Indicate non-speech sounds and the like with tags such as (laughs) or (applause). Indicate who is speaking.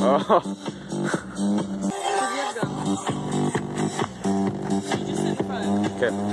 Speaker 1: Oh. (laughs) okay.